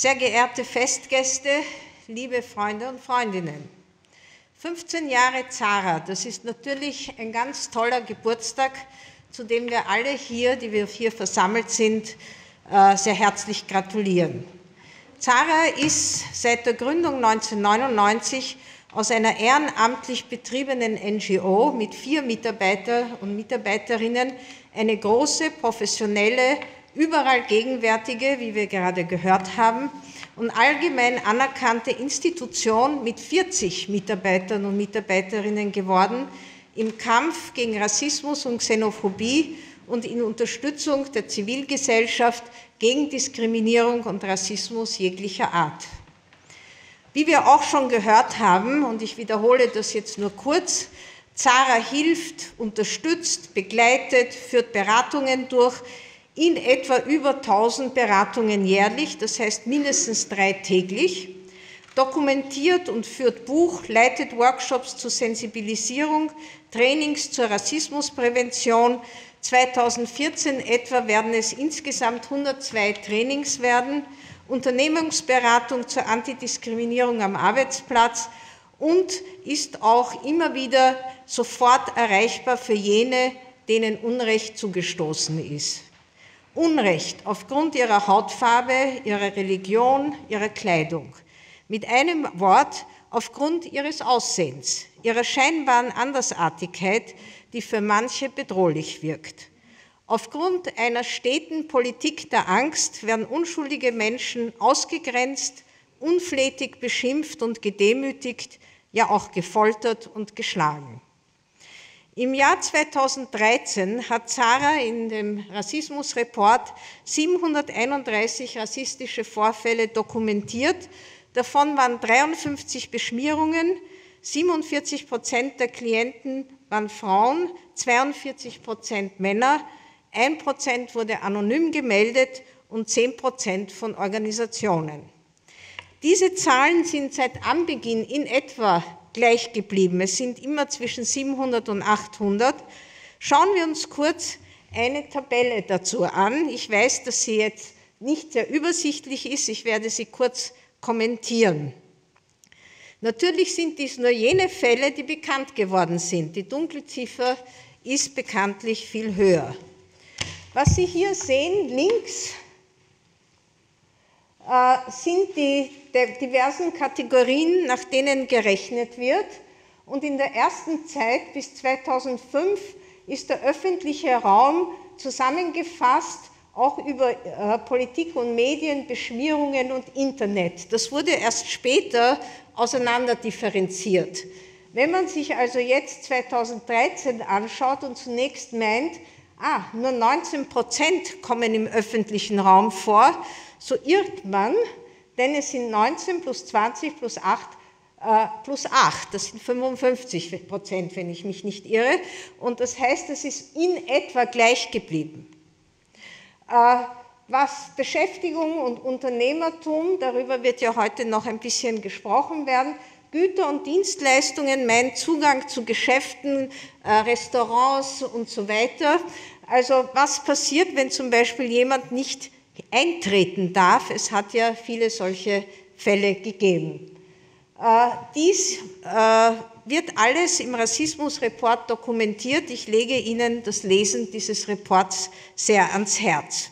Sehr geehrte Festgäste, liebe Freunde und Freundinnen. 15 Jahre Zara, das ist natürlich ein ganz toller Geburtstag, zu dem wir alle hier, die wir hier versammelt sind, äh, sehr herzlich gratulieren. Zara ist seit der Gründung 1999 aus einer ehrenamtlich betriebenen NGO mit vier Mitarbeiter und Mitarbeiterinnen eine große, professionelle, überall gegenwärtige, wie wir gerade gehört haben, und allgemein anerkannte Institution mit 40 Mitarbeitern und Mitarbeiterinnen geworden im Kampf gegen Rassismus und Xenophobie und in Unterstützung der Zivilgesellschaft gegen Diskriminierung und Rassismus jeglicher Art. Wie wir auch schon gehört haben, und ich wiederhole das jetzt nur kurz, Zara hilft, unterstützt, begleitet, führt Beratungen durch, in etwa über 1000 Beratungen jährlich, das heißt mindestens drei täglich, dokumentiert und führt Buch, leitet Workshops zur Sensibilisierung, Trainings zur Rassismusprävention. 2014 etwa werden es insgesamt 102 Trainings werden, Unternehmensberatung zur Antidiskriminierung am Arbeitsplatz und ist auch immer wieder sofort erreichbar für jene, denen Unrecht zugestoßen ist. Unrecht aufgrund ihrer Hautfarbe, ihrer Religion, ihrer Kleidung. Mit einem Wort aufgrund ihres Aussehens, ihrer scheinbaren Andersartigkeit, die für manche bedrohlich wirkt. Aufgrund einer steten Politik der Angst werden unschuldige Menschen ausgegrenzt, unflätig beschimpft und gedemütigt, ja auch gefoltert und geschlagen. Im Jahr 2013 hat Zara in dem Rassismusreport 731 rassistische Vorfälle dokumentiert. Davon waren 53 Beschmierungen, 47 Prozent der Klienten waren Frauen, 42 Prozent Männer, 1 Prozent wurde anonym gemeldet und 10 Prozent von Organisationen. Diese Zahlen sind seit Anbeginn in etwa gleich geblieben. Es sind immer zwischen 700 und 800. Schauen wir uns kurz eine Tabelle dazu an. Ich weiß, dass sie jetzt nicht sehr übersichtlich ist. Ich werde sie kurz kommentieren. Natürlich sind dies nur jene Fälle, die bekannt geworden sind. Die Dunkelziffer ist bekanntlich viel höher. Was Sie hier sehen, links, sind die diversen Kategorien, nach denen gerechnet wird. Und in der ersten Zeit bis 2005 ist der öffentliche Raum zusammengefasst auch über äh, Politik und Medien, Beschmierungen und Internet. Das wurde erst später auseinander differenziert. Wenn man sich also jetzt 2013 anschaut und zunächst meint, ah, nur 19 Prozent kommen im öffentlichen Raum vor, so irrt man, denn es sind 19 plus 20 plus 8 äh, plus 8, das sind 55 Prozent, wenn ich mich nicht irre. Und das heißt, es ist in etwa gleich geblieben. Äh, was Beschäftigung und Unternehmertum, darüber wird ja heute noch ein bisschen gesprochen werden, Güter und Dienstleistungen, mein Zugang zu Geschäften, äh, Restaurants und so weiter. Also was passiert, wenn zum Beispiel jemand nicht eintreten darf. Es hat ja viele solche Fälle gegeben. Äh, dies äh, wird alles im Rassismusreport dokumentiert. Ich lege Ihnen das Lesen dieses Reports sehr ans Herz.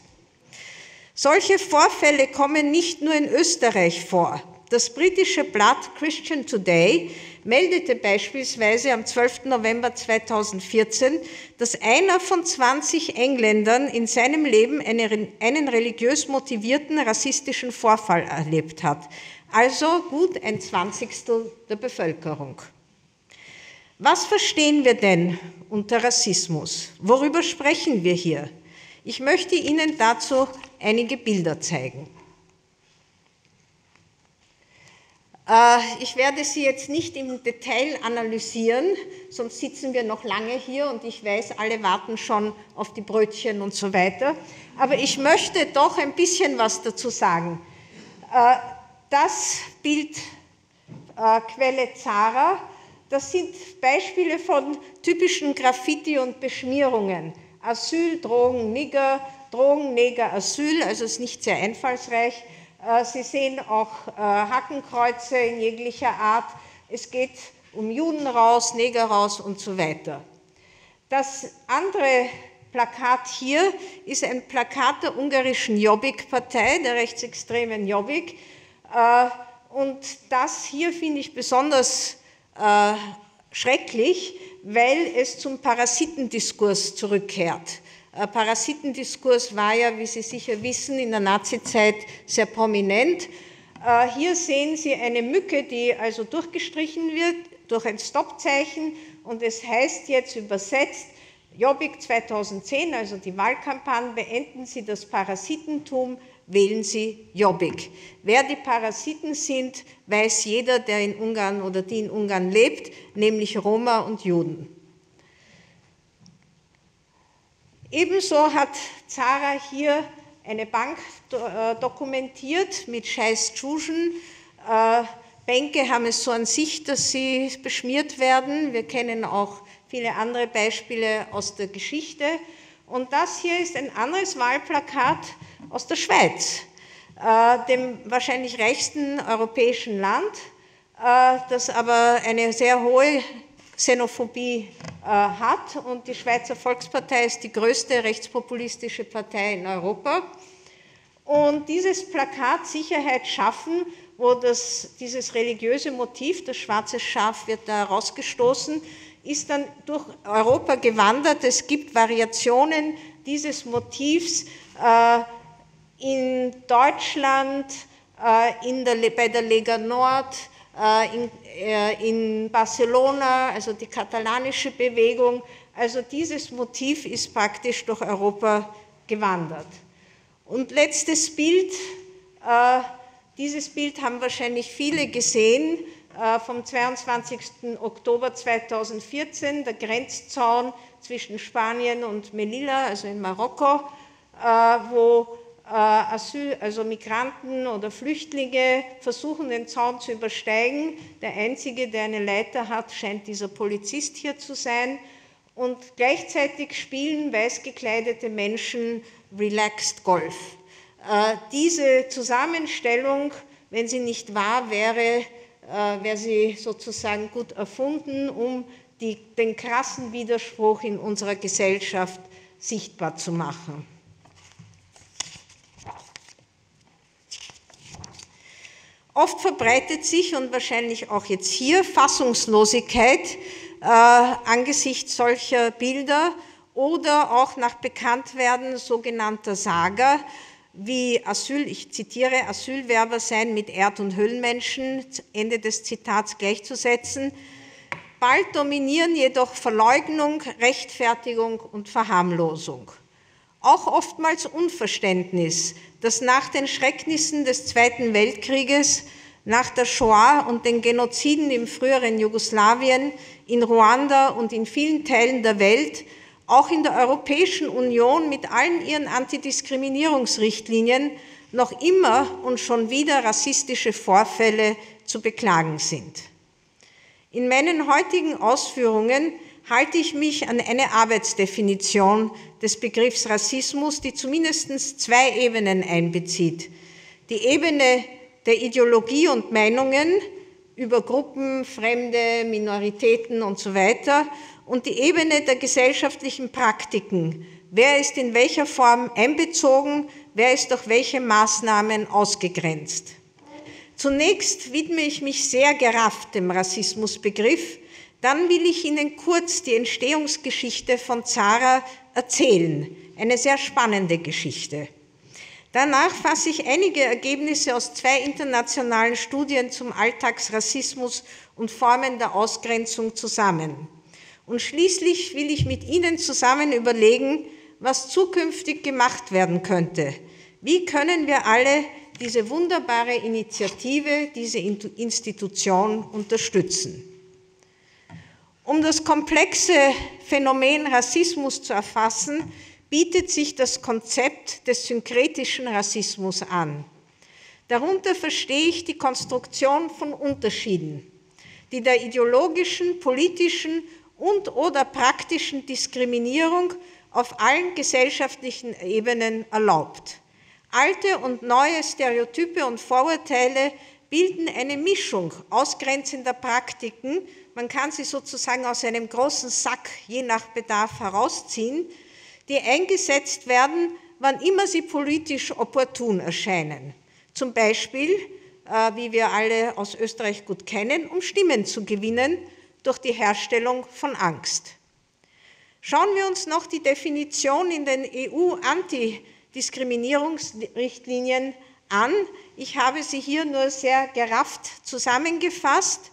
Solche Vorfälle kommen nicht nur in Österreich vor. Das britische Blatt Christian Today meldete beispielsweise am 12. November 2014, dass einer von 20 Engländern in seinem Leben einen religiös motivierten rassistischen Vorfall erlebt hat, also gut ein Zwanzigstel der Bevölkerung. Was verstehen wir denn unter Rassismus? Worüber sprechen wir hier? Ich möchte Ihnen dazu einige Bilder zeigen. Äh, ich werde sie jetzt nicht im Detail analysieren, sonst sitzen wir noch lange hier und ich weiß, alle warten schon auf die Brötchen und so weiter. Aber ich möchte doch ein bisschen was dazu sagen. Äh, das Bild äh, Quelle Zara, das sind Beispiele von typischen Graffiti und Beschmierungen. Asyl, Drogen, Nigger, Drogen, Neger, Asyl, also ist nicht sehr einfallsreich. Äh, Sie sehen auch äh, Hakenkreuze in jeglicher Art. Es geht um Juden raus, Neger raus und so weiter. Das andere Plakat hier ist ein Plakat der ungarischen Jobbik-Partei, der rechtsextremen Jobbik. Äh, und das hier finde ich besonders schrecklich, weil es zum Parasitendiskurs zurückkehrt. Parasitendiskurs war ja, wie Sie sicher wissen, in der Nazizeit sehr prominent. Hier sehen Sie eine Mücke, die also durchgestrichen wird durch ein Stoppzeichen und es heißt jetzt übersetzt, Jobbik 2010, also die Wahlkampagne, beenden Sie das Parasitentum, wählen Sie Jobbik. Wer die Parasiten sind, weiß jeder, der in Ungarn oder die in Ungarn lebt, nämlich Roma und Juden. Ebenso hat Zara hier eine Bank äh, dokumentiert mit scheiß Tschuschen. Äh, Bänke haben es so an sich, dass sie beschmiert werden. Wir kennen auch viele andere Beispiele aus der Geschichte. Und das hier ist ein anderes Wahlplakat aus der Schweiz, äh, dem wahrscheinlich reichsten europäischen Land, das aber eine sehr hohe Xenophobie äh, hat. Und die Schweizer Volkspartei ist die größte rechtspopulistische Partei in Europa. Und dieses Plakat Sicherheit schaffen wo das, dieses religiöse Motiv, das schwarze Schaf wird da rausgestoßen, ist dann durch Europa gewandert. Es gibt Variationen dieses Motivs äh, in Deutschland, äh, in der, bei der Lega Nord, in, äh, in Barcelona, also die katalanische Bewegung. Also dieses Motiv ist praktisch durch Europa gewandert. Und letztes Bild, äh, dieses Bild haben wahrscheinlich viele gesehen äh, vom 22. Oktober 2014, der Grenzzaun zwischen Spanien und Melilla, also in Marokko, äh, wo äh, Asyl, also Migranten oder Flüchtlinge versuchen, den Zaun zu übersteigen. Der einzige, der eine Leiter hat, scheint dieser Polizist hier zu sein. Und gleichzeitig spielen weiß gekleidete Menschen Relaxed Golf. Äh, diese Zusammenstellung, wenn sie nicht wahr wäre, äh, wäre sie sozusagen gut erfunden, um die, den krassen Widerspruch in unserer Gesellschaft sichtbar zu machen. Oft verbreitet sich und wahrscheinlich auch jetzt hier Fassungslosigkeit äh, angesichts solcher Bilder oder auch nach Bekanntwerden sogenannter Saga, wie Asyl, ich zitiere, Asylwerber seien mit Erd- und Höhlenmenschen, Ende des Zitats gleichzusetzen. Bald dominieren jedoch Verleugnung, Rechtfertigung und Verharmlosung. Auch oftmals Unverständnis, dass nach den Schrecknissen des Zweiten Weltkrieges, nach der Shoah und den Genoziden im früheren Jugoslawien, in Ruanda und in vielen Teilen der Welt auch in der Europäischen Union mit allen ihren Antidiskriminierungsrichtlinien noch immer und schon wieder rassistische Vorfälle zu beklagen sind. In meinen heutigen Ausführungen halte ich mich an eine Arbeitsdefinition des Begriffs Rassismus, die zumindest zwei Ebenen einbezieht. Die Ebene der Ideologie und Meinungen über Gruppen, Fremde, Minoritäten und so weiter und die Ebene der gesellschaftlichen Praktiken. Wer ist in welcher Form einbezogen, wer ist durch welche Maßnahmen ausgegrenzt. Zunächst widme ich mich sehr gerafft dem Rassismusbegriff, dann will ich Ihnen kurz die Entstehungsgeschichte von Zara erzählen, eine sehr spannende Geschichte. Danach fasse ich einige Ergebnisse aus zwei internationalen Studien zum Alltagsrassismus und Formen der Ausgrenzung zusammen. Und schließlich will ich mit Ihnen zusammen überlegen, was zukünftig gemacht werden könnte. Wie können wir alle diese wunderbare Initiative, diese Institution unterstützen? Um das komplexe Phänomen Rassismus zu erfassen, bietet sich das Konzept des synkretischen Rassismus an. Darunter verstehe ich die Konstruktion von Unterschieden, die der ideologischen, politischen und oder praktischen Diskriminierung auf allen gesellschaftlichen Ebenen erlaubt. Alte und neue Stereotype und Vorurteile bilden eine Mischung ausgrenzender Praktiken. Man kann sie sozusagen aus einem großen Sack je nach Bedarf herausziehen, die eingesetzt werden, wann immer sie politisch opportun erscheinen. Zum Beispiel, äh, wie wir alle aus Österreich gut kennen, um Stimmen zu gewinnen durch die Herstellung von Angst. Schauen wir uns noch die Definition in den EU-Antidiskriminierungsrichtlinien an. Ich habe sie hier nur sehr gerafft zusammengefasst.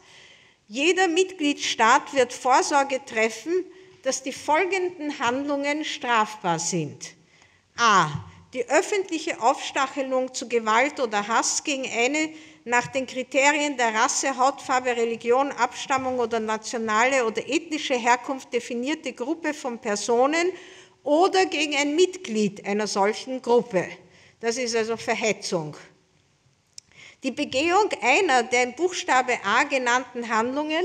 Jeder Mitgliedstaat wird Vorsorge treffen, dass die folgenden Handlungen strafbar sind. A. Die öffentliche Aufstachelung zu Gewalt oder Hass gegen eine nach den Kriterien der Rasse, Hautfarbe, Religion, Abstammung oder nationale oder ethnische Herkunft definierte Gruppe von Personen oder gegen ein Mitglied einer solchen Gruppe. Das ist also Verhetzung. Die Begehung einer der im Buchstabe A genannten Handlungen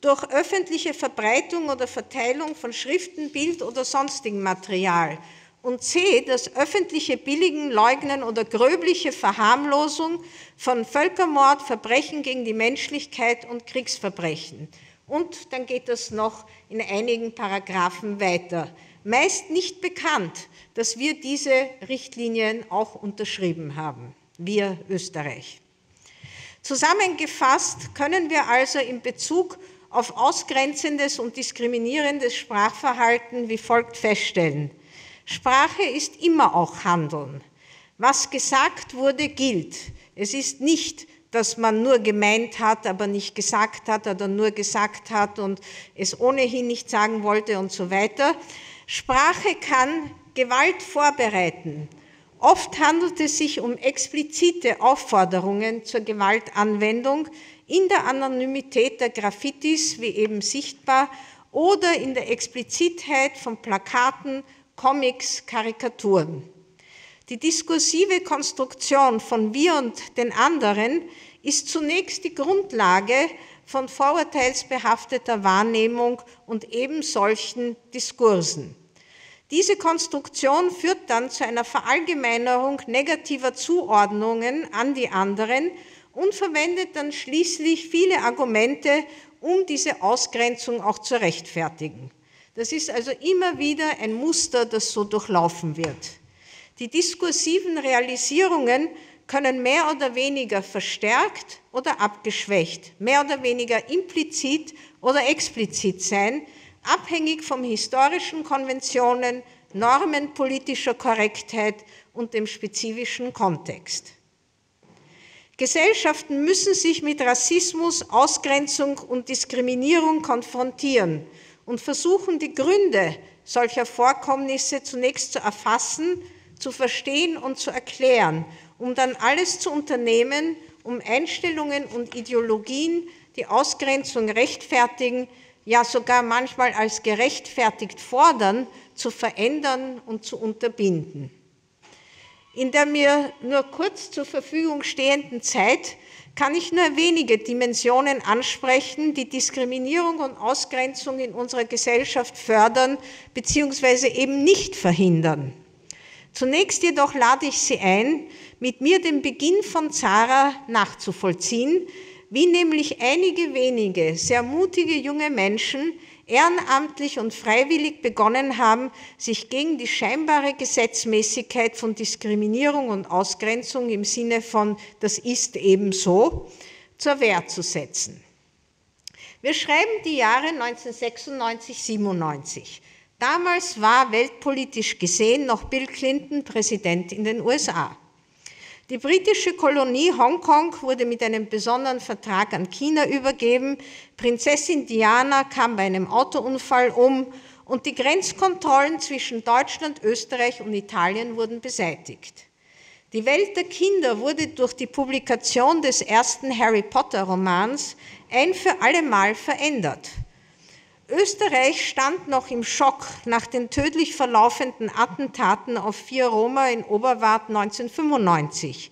durch öffentliche Verbreitung oder Verteilung von Schriften, Bild oder sonstigem Material. Und C, das öffentliche Billigen, Leugnen oder gröbliche Verharmlosung von Völkermord, Verbrechen gegen die Menschlichkeit und Kriegsverbrechen. Und dann geht das noch in einigen Paragraphen weiter. Meist nicht bekannt, dass wir diese Richtlinien auch unterschrieben haben, wir Österreich. Zusammengefasst können wir also in Bezug auf ausgrenzendes und diskriminierendes Sprachverhalten wie folgt feststellen. Sprache ist immer auch Handeln. Was gesagt wurde, gilt. Es ist nicht, dass man nur gemeint hat, aber nicht gesagt hat oder nur gesagt hat und es ohnehin nicht sagen wollte und so weiter. Sprache kann Gewalt vorbereiten. Oft handelt es sich um explizite Aufforderungen zur Gewaltanwendung, in der Anonymität der Graffitis, wie eben sichtbar, oder in der Explizitheit von Plakaten, Comics, Karikaturen. Die diskursive Konstruktion von wir und den anderen ist zunächst die Grundlage von vorurteilsbehafteter Wahrnehmung und eben solchen Diskursen. Diese Konstruktion führt dann zu einer Verallgemeinerung negativer Zuordnungen an die anderen und verwendet dann schließlich viele Argumente, um diese Ausgrenzung auch zu rechtfertigen. Das ist also immer wieder ein Muster, das so durchlaufen wird. Die diskursiven Realisierungen können mehr oder weniger verstärkt oder abgeschwächt, mehr oder weniger implizit oder explizit sein, abhängig von historischen Konventionen, Normen politischer Korrektheit und dem spezifischen Kontext. Gesellschaften müssen sich mit Rassismus, Ausgrenzung und Diskriminierung konfrontieren und versuchen, die Gründe solcher Vorkommnisse zunächst zu erfassen, zu verstehen und zu erklären, um dann alles zu unternehmen, um Einstellungen und Ideologien, die Ausgrenzung rechtfertigen, ja sogar manchmal als gerechtfertigt fordern, zu verändern und zu unterbinden. In der mir nur kurz zur Verfügung stehenden Zeit kann ich nur wenige Dimensionen ansprechen, die Diskriminierung und Ausgrenzung in unserer Gesellschaft fördern bzw. eben nicht verhindern. Zunächst jedoch lade ich Sie ein, mit mir den Beginn von Zara nachzuvollziehen, wie nämlich einige wenige sehr mutige junge Menschen ehrenamtlich und freiwillig begonnen haben, sich gegen die scheinbare Gesetzmäßigkeit von Diskriminierung und Ausgrenzung im Sinne von das ist eben so zur Wehr zu setzen. Wir schreiben die Jahre 1996, 97. Damals war weltpolitisch gesehen noch Bill Clinton Präsident in den USA. Die britische Kolonie Hongkong wurde mit einem besonderen Vertrag an China übergeben. Prinzessin Diana kam bei einem Autounfall um und die Grenzkontrollen zwischen Deutschland, Österreich und Italien wurden beseitigt. Die Welt der Kinder wurde durch die Publikation des ersten Harry Potter Romans ein für allemal verändert. Österreich stand noch im Schock nach den tödlich verlaufenden Attentaten auf vier Roma in Oberwart 1995.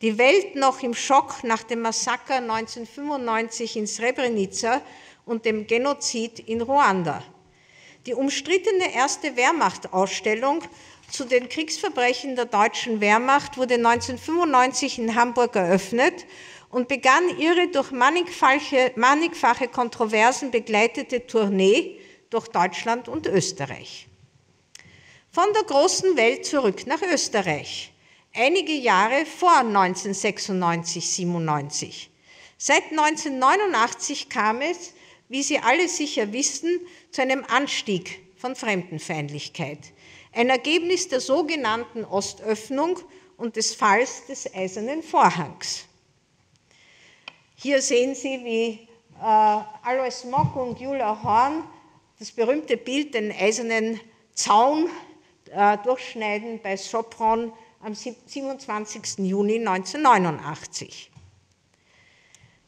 Die Welt noch im Schock nach dem Massaker 1995 in Srebrenica und dem Genozid in Ruanda. Die umstrittene erste Wehrmachtausstellung zu den Kriegsverbrechen der deutschen Wehrmacht wurde 1995 in Hamburg eröffnet und begann ihre durch mannigfache, mannigfache Kontroversen begleitete Tournee durch Deutschland und Österreich. Von der großen Welt zurück nach Österreich, einige Jahre vor 1996, 97. Seit 1989 kam es, wie Sie alle sicher wissen, zu einem Anstieg von Fremdenfeindlichkeit, ein Ergebnis der sogenannten Ostöffnung und des Falls des Eisernen Vorhangs. Hier sehen Sie, wie äh, Alois Mock und Julia Horn das berühmte Bild, den eisernen Zaun äh, durchschneiden bei Sopron am 27. Juni 1989.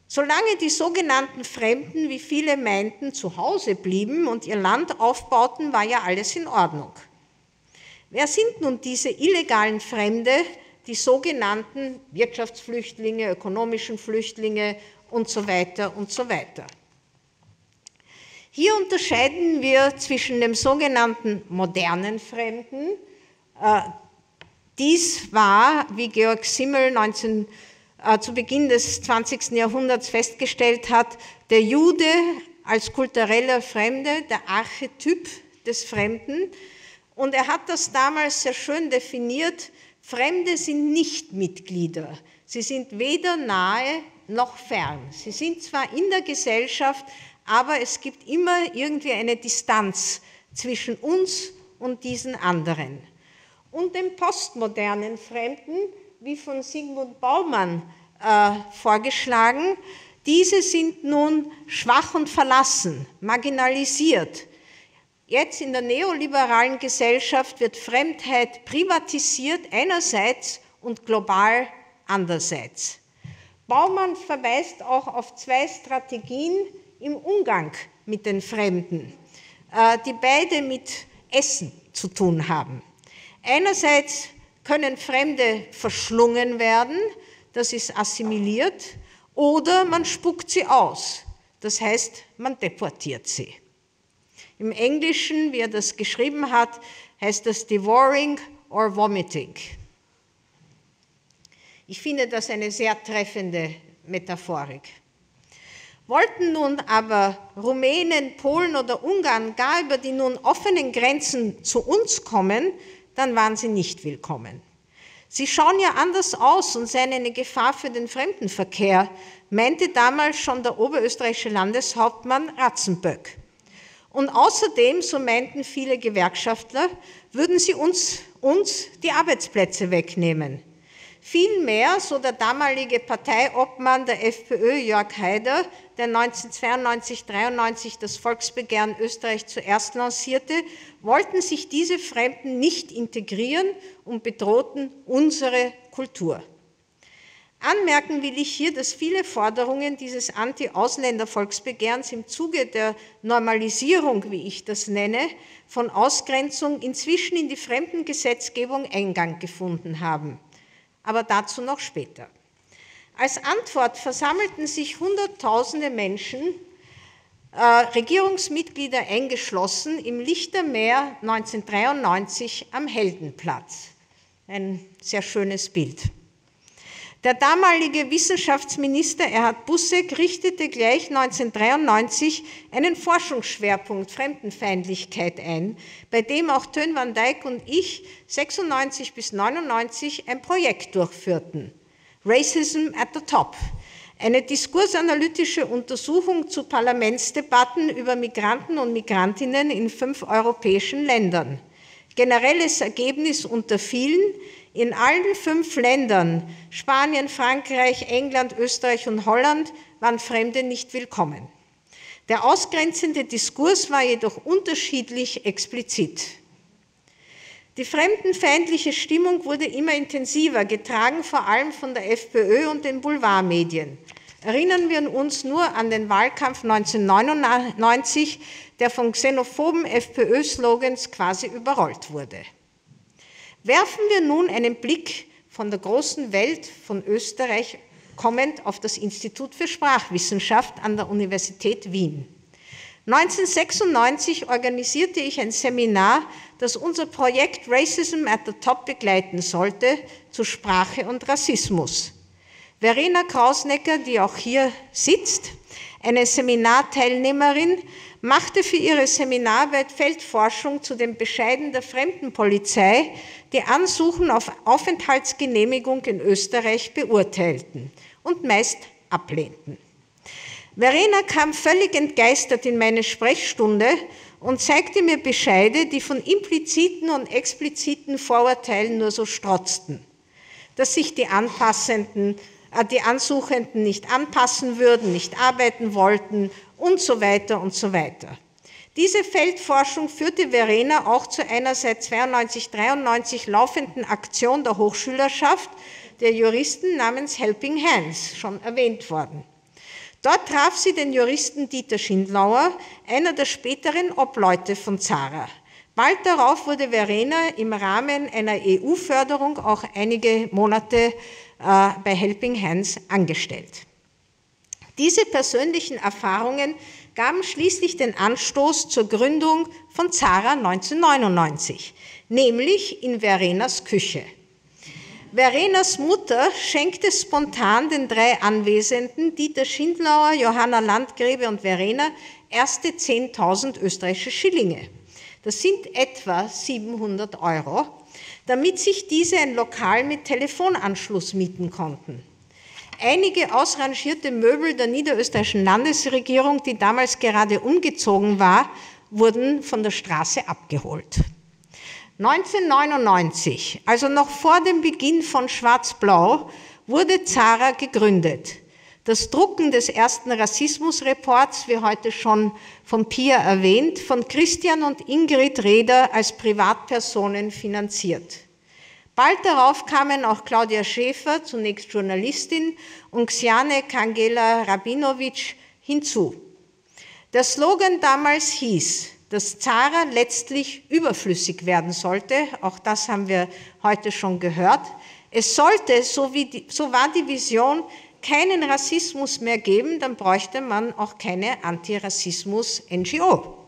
Solange die sogenannten Fremden, wie viele meinten, zu Hause blieben und ihr Land aufbauten, war ja alles in Ordnung. Wer sind nun diese illegalen Fremde, die sogenannten Wirtschaftsflüchtlinge, ökonomischen Flüchtlinge und so weiter und so weiter? Hier unterscheiden wir zwischen dem sogenannten modernen Fremden. Äh, dies war, wie Georg Simmel 19, äh, zu Beginn des 20. Jahrhunderts festgestellt hat, der Jude als kultureller Fremde, der Archetyp des Fremden. Und er hat das damals sehr schön definiert. Fremde sind nicht Mitglieder. Sie sind weder nahe noch fern. Sie sind zwar in der Gesellschaft, aber es gibt immer irgendwie eine Distanz zwischen uns und diesen anderen. Und den postmodernen Fremden, wie von Sigmund Baumann äh, vorgeschlagen, diese sind nun schwach und verlassen, marginalisiert. Jetzt in der neoliberalen Gesellschaft wird Fremdheit privatisiert einerseits und global andererseits. Baumann verweist auch auf zwei Strategien, im Umgang mit den Fremden, äh, die beide mit Essen zu tun haben. Einerseits können Fremde verschlungen werden, das ist assimiliert, oder man spuckt sie aus, das heißt, man deportiert sie. Im Englischen, wie er das geschrieben hat, heißt das devouring or vomiting. Ich finde das eine sehr treffende Metaphorik. Wollten nun aber Rumänen, Polen oder Ungarn gar über die nun offenen Grenzen zu uns kommen, dann waren sie nicht willkommen. Sie schauen ja anders aus und seien eine Gefahr für den Fremdenverkehr, meinte damals schon der oberösterreichische Landeshauptmann Ratzenböck. Und außerdem, so meinten viele Gewerkschaftler, würden sie uns, uns die Arbeitsplätze wegnehmen. Vielmehr, so der damalige Parteiobmann der FPÖ, Jörg Haider, der 1992-93 das Volksbegehren Österreich zuerst lancierte, wollten sich diese Fremden nicht integrieren und bedrohten unsere Kultur. Anmerken will ich hier, dass viele Forderungen dieses Anti-Ausländer-Volksbegehrens im Zuge der Normalisierung, wie ich das nenne, von Ausgrenzung inzwischen in die Fremdengesetzgebung Eingang gefunden haben. Aber dazu noch später. Als Antwort versammelten sich Hunderttausende Menschen, äh, Regierungsmitglieder eingeschlossen, im Lichtermeer 1993 am Heldenplatz. Ein sehr schönes Bild. Der damalige Wissenschaftsminister Erhard Busseck richtete gleich 1993 einen Forschungsschwerpunkt Fremdenfeindlichkeit ein, bei dem auch Tön van Dijk und ich 96 bis 99 ein Projekt durchführten. Racism at the Top, eine diskursanalytische Untersuchung zu Parlamentsdebatten über Migranten und Migrantinnen in fünf europäischen Ländern. Generelles Ergebnis unter vielen, in allen fünf Ländern, Spanien, Frankreich, England, Österreich und Holland, waren Fremde nicht willkommen. Der ausgrenzende Diskurs war jedoch unterschiedlich explizit. Die fremdenfeindliche Stimmung wurde immer intensiver, getragen vor allem von der FPÖ und den Boulevardmedien. Erinnern wir uns nur an den Wahlkampf 1999, der von xenophoben FPÖ-Slogans quasi überrollt wurde. Werfen wir nun einen Blick von der großen Welt von Österreich kommend auf das Institut für Sprachwissenschaft an der Universität Wien. 1996 organisierte ich ein Seminar, das unser Projekt Racism at the Top begleiten sollte, zu Sprache und Rassismus. Verena Krausnecker, die auch hier sitzt, eine Seminarteilnehmerin, machte für ihre Seminararbeit Feldforschung zu den Bescheiden der Fremdenpolizei, die Ansuchen auf Aufenthaltsgenehmigung in Österreich beurteilten und meist ablehnten. Verena kam völlig entgeistert in meine Sprechstunde und zeigte mir Bescheide, die von impliziten und expliziten Vorurteilen nur so strotzten, dass sich die Anpassenden, äh, die Ansuchenden nicht anpassen würden, nicht arbeiten wollten und so weiter und so weiter. Diese Feldforschung führte Verena auch zu einer seit 92, 93 laufenden Aktion der Hochschülerschaft der Juristen namens Helping Hands, schon erwähnt worden. Dort traf sie den Juristen Dieter Schindlauer, einer der späteren Obleute von Zara. Bald darauf wurde Verena im Rahmen einer EU-Förderung auch einige Monate äh, bei Helping Hands angestellt. Diese persönlichen Erfahrungen gaben schließlich den Anstoß zur Gründung von Zara 1999, nämlich in Verenas Küche. Verenas Mutter schenkte spontan den drei Anwesenden, Dieter Schindlauer, Johanna Landgrebe und Verena, erste 10.000 österreichische Schillinge. Das sind etwa 700 Euro, damit sich diese ein Lokal mit Telefonanschluss mieten konnten. Einige ausrangierte Möbel der niederösterreichischen Landesregierung, die damals gerade umgezogen war, wurden von der Straße abgeholt. 1999, also noch vor dem Beginn von Schwarz-Blau, wurde Zara gegründet. Das Drucken des ersten Rassismusreports, wie heute schon von Pia erwähnt, von Christian und Ingrid Reder als Privatpersonen finanziert. Bald darauf kamen auch Claudia Schäfer, zunächst Journalistin, und Xiane Kangela Rabinovic hinzu. Der Slogan damals hieß, dass Zara letztlich überflüssig werden sollte. Auch das haben wir heute schon gehört. Es sollte, so, wie die, so war die Vision, keinen Rassismus mehr geben, dann bräuchte man auch keine Antirassismus-NGO.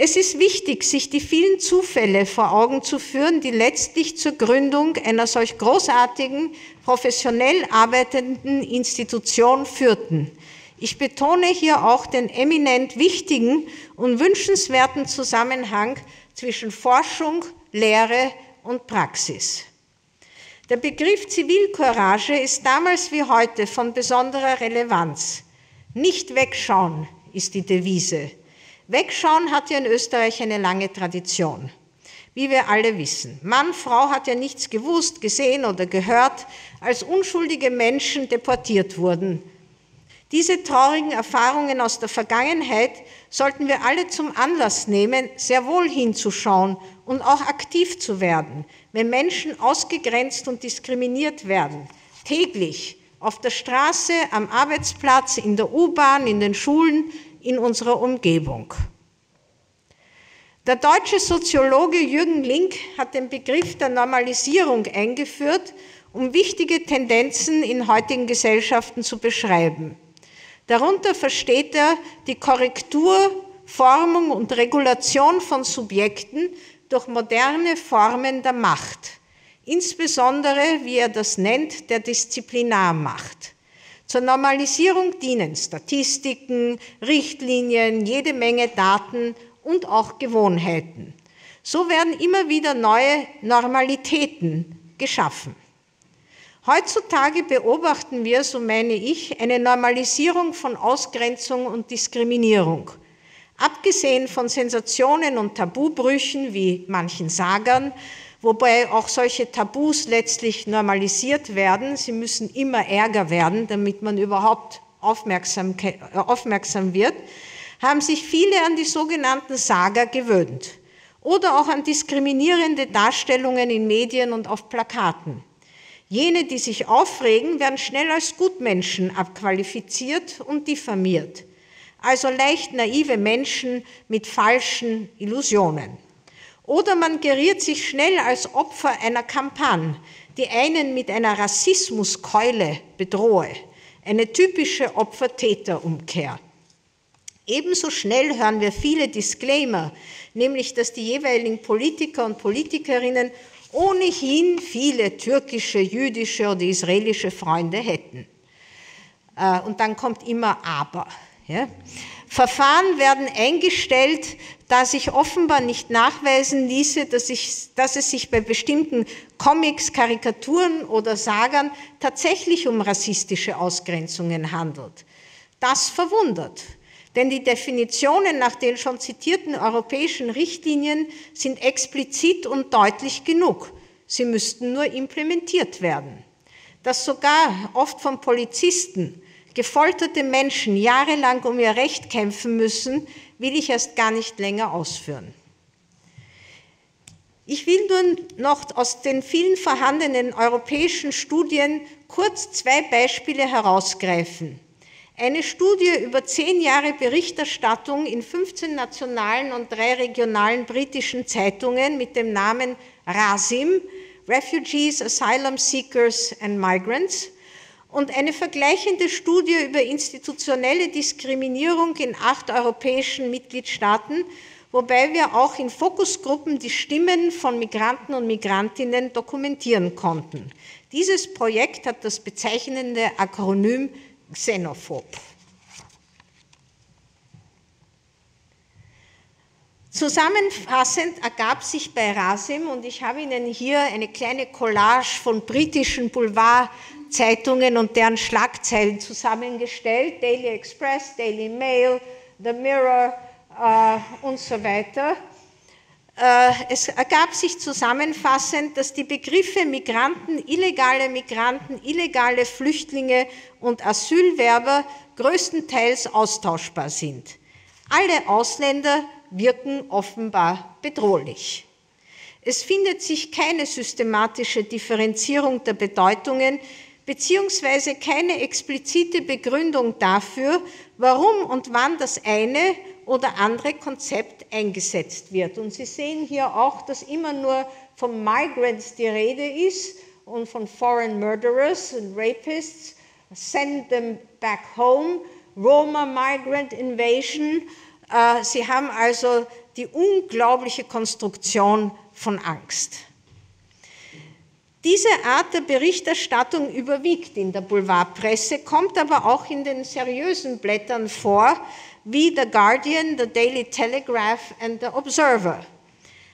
Es ist wichtig, sich die vielen Zufälle vor Augen zu führen, die letztlich zur Gründung einer solch großartigen, professionell arbeitenden Institution führten. Ich betone hier auch den eminent wichtigen und wünschenswerten Zusammenhang zwischen Forschung, Lehre und Praxis. Der Begriff Zivilcourage ist damals wie heute von besonderer Relevanz. Nicht wegschauen ist die Devise. Wegschauen hat ja in Österreich eine lange Tradition. Wie wir alle wissen. Mann, Frau hat ja nichts gewusst, gesehen oder gehört, als unschuldige Menschen deportiert wurden, diese traurigen Erfahrungen aus der Vergangenheit sollten wir alle zum Anlass nehmen, sehr wohl hinzuschauen und auch aktiv zu werden, wenn Menschen ausgegrenzt und diskriminiert werden, täglich auf der Straße, am Arbeitsplatz, in der U-Bahn, in den Schulen, in unserer Umgebung. Der deutsche Soziologe Jürgen Link hat den Begriff der Normalisierung eingeführt, um wichtige Tendenzen in heutigen Gesellschaften zu beschreiben. Darunter versteht er die Korrektur, Formung und Regulation von Subjekten durch moderne Formen der Macht, insbesondere, wie er das nennt, der Disziplinarmacht. Zur Normalisierung dienen Statistiken, Richtlinien, jede Menge Daten und auch Gewohnheiten. So werden immer wieder neue Normalitäten geschaffen. Heutzutage beobachten wir, so meine ich, eine Normalisierung von Ausgrenzung und Diskriminierung. Abgesehen von Sensationen und Tabubrüchen wie manchen Sagern, wobei auch solche Tabus letztlich normalisiert werden, sie müssen immer ärger werden, damit man überhaupt aufmerksam, äh, aufmerksam wird, haben sich viele an die sogenannten Sager gewöhnt oder auch an diskriminierende Darstellungen in Medien und auf Plakaten. Jene, die sich aufregen, werden schnell als Gutmenschen abqualifiziert und diffamiert. Also leicht naive Menschen mit falschen Illusionen. Oder man geriert sich schnell als Opfer einer Kampagne, die einen mit einer Rassismuskeule bedrohe. Eine typische Opfer-Täter-Umkehr. Ebenso schnell hören wir viele Disclaimer, nämlich dass die jeweiligen Politiker und Politikerinnen ohnehin viele türkische, jüdische oder israelische Freunde hätten. Äh, und dann kommt immer aber. Ja? Verfahren werden eingestellt, da sich offenbar nicht nachweisen ließe, dass, ich, dass, es sich bei bestimmten Comics, Karikaturen oder Sagern tatsächlich um rassistische Ausgrenzungen handelt. Das verwundert, denn die Definitionen nach den schon zitierten europäischen Richtlinien sind explizit und deutlich genug. Sie müssten nur implementiert werden. Dass sogar oft von Polizisten gefolterte Menschen jahrelang um ihr Recht kämpfen müssen, will ich erst gar nicht länger ausführen. Ich will nun noch aus den vielen vorhandenen europäischen Studien kurz zwei Beispiele herausgreifen. Eine Studie über zehn Jahre Berichterstattung in 15 nationalen und drei regionalen britischen Zeitungen mit dem Namen RASIM, Refugees, Asylum Seekers and Migrants, und eine vergleichende Studie über institutionelle Diskriminierung in acht europäischen Mitgliedstaaten, wobei wir auch in Fokusgruppen die Stimmen von Migranten und Migrantinnen dokumentieren konnten. Dieses Projekt hat das bezeichnende Akronym Xenophob. Zusammenfassend ergab sich bei Rasim, und ich habe Ihnen hier eine kleine Collage von britischen Boulevard Zeitungen und deren Schlagzeilen zusammengestellt, Daily Express, Daily Mail, The Mirror äh, und so weiter. Äh, es ergab sich zusammenfassend, dass die Begriffe Migranten, illegale Migranten, illegale Flüchtlinge und Asylwerber größtenteils austauschbar sind. Alle Ausländer wirken offenbar bedrohlich. Es findet sich keine systematische Differenzierung der Bedeutungen, beziehungsweise keine explizite Begründung dafür, warum und wann das eine oder andere Konzept eingesetzt wird. Und Sie sehen hier auch, dass immer nur von Migrants die Rede ist und von Foreign Murderers und Rapists. Send them back home. Roma Migrant Invasion. Äh, Sie haben also die unglaubliche Konstruktion von Angst. Diese Art der Berichterstattung überwiegt in der Boulevardpresse, kommt aber auch in den seriösen Blättern vor, wie The Guardian, The Daily Telegraph und The Observer.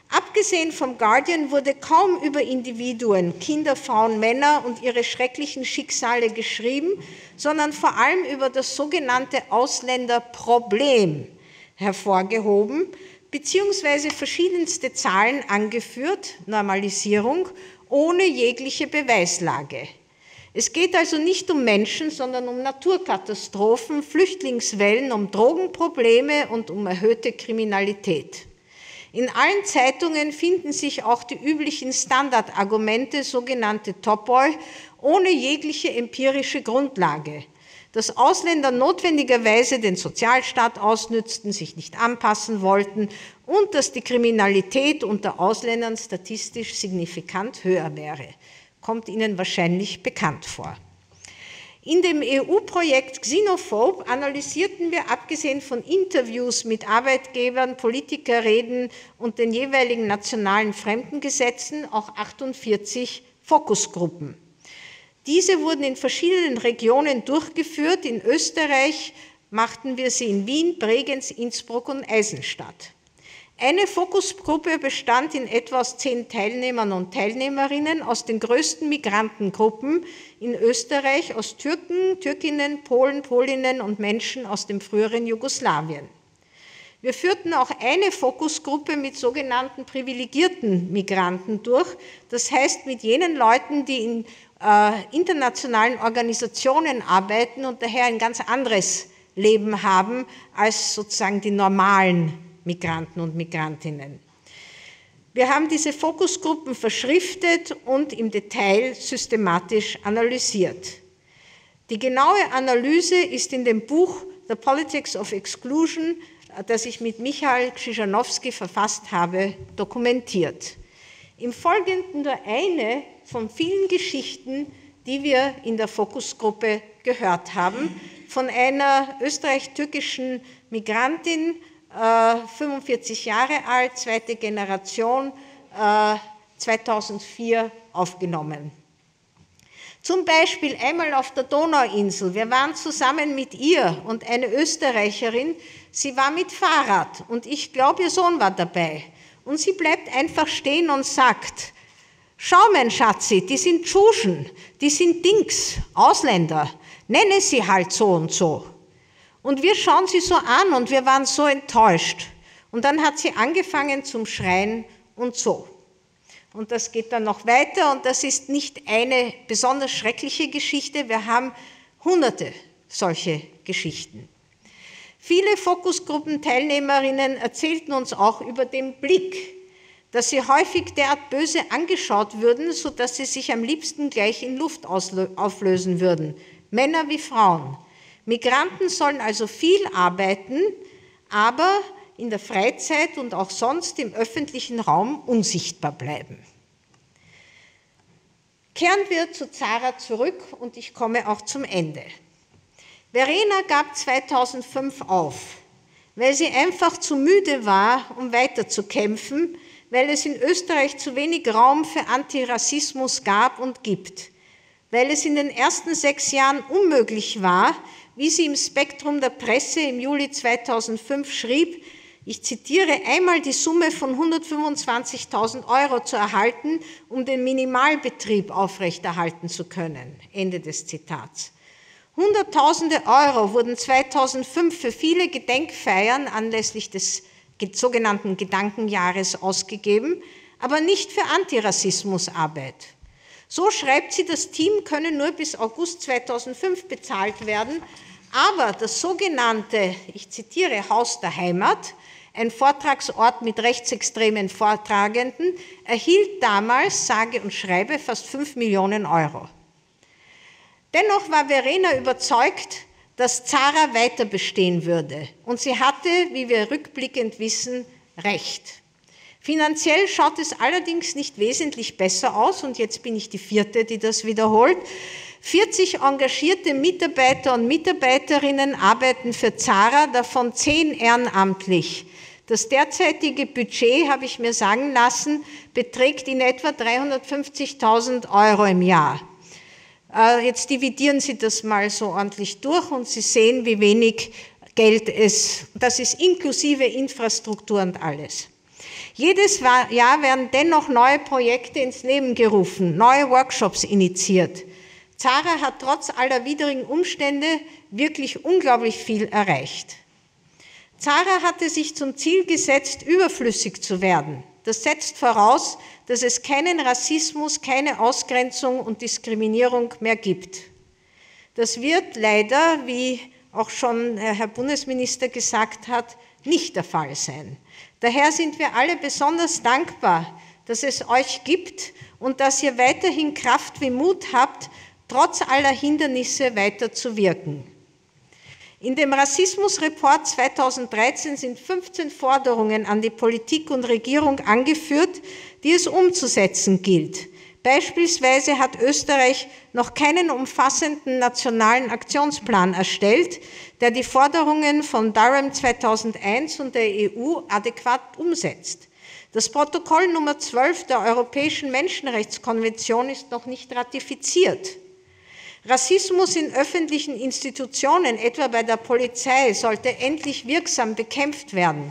Abgesehen vom Guardian wurde kaum über Individuen, Kinder, Frauen, Männer und ihre schrecklichen Schicksale geschrieben, sondern vor allem über das sogenannte Ausländerproblem hervorgehoben, beziehungsweise verschiedenste Zahlen angeführt, Normalisierung, ohne jegliche Beweislage. Es geht also nicht um Menschen, sondern um Naturkatastrophen, Flüchtlingswellen, um Drogenprobleme und um erhöhte Kriminalität. In allen Zeitungen finden sich auch die üblichen Standardargumente, sogenannte Topoi, ohne jegliche empirische Grundlage dass Ausländer notwendigerweise den Sozialstaat ausnützten, sich nicht anpassen wollten und dass die Kriminalität unter Ausländern statistisch signifikant höher wäre. Kommt Ihnen wahrscheinlich bekannt vor. In dem EU-Projekt Xenophobe analysierten wir, abgesehen von Interviews mit Arbeitgebern, Politikerreden und den jeweiligen nationalen Fremdengesetzen, auch 48 Fokusgruppen. Diese wurden in verschiedenen Regionen durchgeführt. In Österreich machten wir sie in Wien, Bregenz, Innsbruck und Eisenstadt. Eine Fokusgruppe bestand in etwa aus zehn Teilnehmern und Teilnehmerinnen aus den größten Migrantengruppen in Österreich, aus Türken, Türkinnen, Polen, Polinnen und Menschen aus dem früheren Jugoslawien. Wir führten auch eine Fokusgruppe mit sogenannten privilegierten Migranten durch, das heißt mit jenen Leuten, die in internationalen Organisationen arbeiten und daher ein ganz anderes Leben haben als sozusagen die normalen Migranten und Migrantinnen. Wir haben diese Fokusgruppen verschriftet und im Detail systematisch analysiert. Die genaue Analyse ist in dem Buch The Politics of Exclusion, das ich mit Michael Krzyżanowski verfasst habe, dokumentiert. Im Folgenden nur eine von vielen Geschichten, die wir in der Fokusgruppe gehört haben, von einer österreich-türkischen Migrantin, 45 Jahre alt, zweite Generation, 2004 aufgenommen. Zum Beispiel einmal auf der Donauinsel. Wir waren zusammen mit ihr und eine Österreicherin. Sie war mit Fahrrad und ich glaube, ihr Sohn war dabei. Und sie bleibt einfach stehen und sagt, schau mein Schatzi, die sind Tschuschen, die sind Dings, Ausländer, nenne sie halt so und so. Und wir schauen sie so an und wir waren so enttäuscht. Und dann hat sie angefangen zum Schreien und so. Und das geht dann noch weiter und das ist nicht eine besonders schreckliche Geschichte. Wir haben hunderte solche Geschichten. Viele Fokusgruppenteilnehmerinnen erzählten uns auch über den Blick, dass sie häufig derart böse angeschaut würden, sodass sie sich am liebsten gleich in Luft auflösen würden, Männer wie Frauen. Migranten sollen also viel arbeiten, aber in der Freizeit und auch sonst im öffentlichen Raum unsichtbar bleiben. Kehren wir zu Zara zurück und ich komme auch zum Ende. Verena gab 2005 auf, weil sie einfach zu müde war, um weiterzukämpfen, weil es in Österreich zu wenig Raum für Antirassismus gab und gibt, weil es in den ersten sechs Jahren unmöglich war, wie sie im Spektrum der Presse im Juli 2005 schrieb, ich zitiere, einmal die Summe von 125.000 Euro zu erhalten, um den Minimalbetrieb aufrechterhalten zu können. Ende des Zitats. Hunderttausende Euro wurden 2005 für viele Gedenkfeiern anlässlich des sogenannten Gedankenjahres ausgegeben, aber nicht für Antirassismusarbeit. So schreibt sie, das Team könne nur bis August 2005 bezahlt werden, aber das sogenannte, ich zitiere, Haus der Heimat, ein Vortragsort mit rechtsextremen Vortragenden, erhielt damals, sage und schreibe, fast 5 Millionen Euro. Dennoch war Verena überzeugt, dass Zara weiter bestehen würde. Und sie hatte, wie wir rückblickend wissen, recht. Finanziell schaut es allerdings nicht wesentlich besser aus und jetzt bin ich die vierte, die das wiederholt. 40 engagierte Mitarbeiter und Mitarbeiterinnen arbeiten für Zara, davon 10 ehrenamtlich. Das derzeitige Budget, habe ich mir sagen lassen, beträgt in etwa 350.000 Euro im Jahr. Äh, jetzt dividieren Sie das mal so ordentlich durch und Sie sehen, wie wenig Geld es, das ist inklusive Infrastruktur und alles. Jedes Jahr werden dennoch neue Projekte ins Leben gerufen, neue Workshops initiiert. Zara hat trotz aller widrigen Umstände wirklich unglaublich viel erreicht. Zara hatte sich zum Ziel gesetzt, überflüssig zu werden. Das setzt voraus, dass es keinen Rassismus, keine Ausgrenzung und Diskriminierung mehr gibt. Das wird leider, wie auch schon Herr Bundesminister gesagt hat, nicht der Fall sein. Daher sind wir alle besonders dankbar, dass es euch gibt und dass ihr weiterhin Kraft wie Mut habt, trotz aller Hindernisse weiter zu wirken. In dem Rassismusreport 2013 sind 15 Forderungen an die Politik und Regierung angeführt, die es umzusetzen gilt. Beispielsweise hat Österreich noch keinen umfassenden nationalen Aktionsplan erstellt, der die Forderungen von Durham 2001 und der EU adäquat umsetzt. Das Protokoll Nummer 12 der Europäischen Menschenrechtskonvention ist noch nicht ratifiziert. Rassismus in öffentlichen Institutionen, etwa bei der Polizei, sollte endlich wirksam bekämpft werden.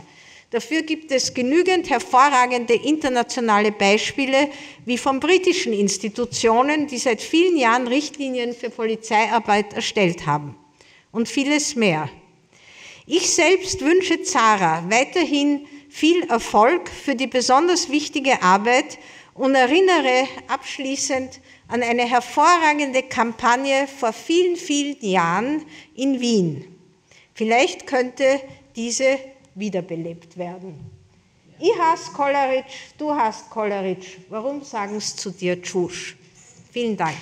Dafür gibt es genügend hervorragende internationale Beispiele, wie von britischen Institutionen, die seit vielen Jahren Richtlinien für Polizeiarbeit erstellt haben. Und vieles mehr. Ich selbst wünsche Zara weiterhin viel Erfolg für die besonders wichtige Arbeit und erinnere abschließend an eine hervorragende Kampagne vor vielen, vielen Jahren in Wien. Vielleicht könnte diese wiederbelebt werden. Ich heiße Kolleritsch, du hast Kolleritsch. Warum sagen es zu dir Tschusch? Vielen Dank.